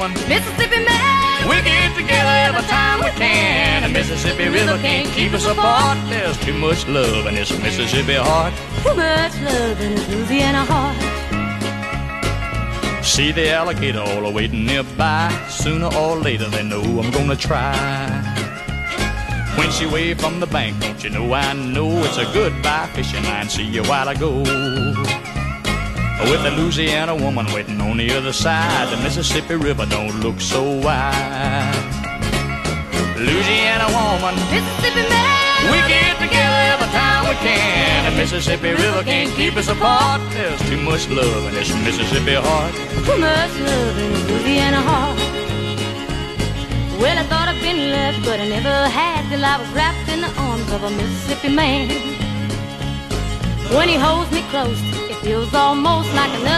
woman. Mississippi man. We get together every time we can. The Mississippi River can't keep us apart. There's too much love in this Mississippi heart. Too much love in this Louisiana heart. See the alligator all waiting nearby. Sooner or later they know I'm gonna try. When she waved from the bank, don't you know I know it's a goodbye fishing line. See you while I go. With a Louisiana woman waiting on the other side, the Mississippi River don't look so wide. Louisiana woman, Mississippi man. we get together every time we can. The Mississippi River can't keep us apart. There's too much love in this Mississippi heart. Too much love in this Louisiana heart. Well, I thought I'd been left, but I never had till I was wrapped in the arms of a Mississippi man. When he holds me close, feels almost like another.